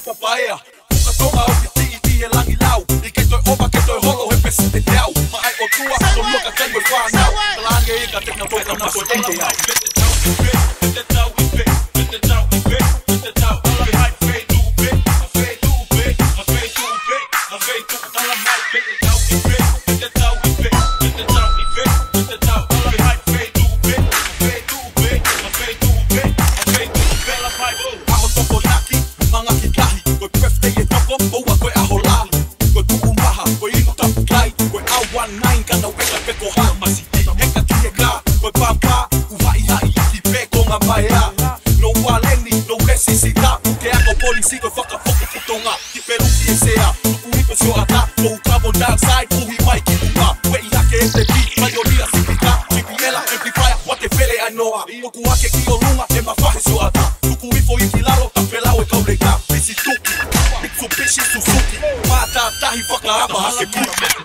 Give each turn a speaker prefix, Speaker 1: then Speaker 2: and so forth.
Speaker 1: pei a kau le papaea Puka tonga o ki ti i ti he langi lau I ke toi oba holo he pesi te Ma ai o tua so loka kai mo whanau Talange i te na toka na so tenge au koe whaka whoka ki peru ki e sea, tuku ripo sio ata Kou carbon dioxide, kuhi mai ki unga Wei hake e te beat, maioria si pika Chipiela, amplifier, wate pele ai noa Tuku ake ki o lunga, e mawhahe sio ata Tuku rifo i ki lalo, ta pelau e kaule ka Pisi tuki, Mitsubishi Suzuki Mata tahi whaka apa hake puki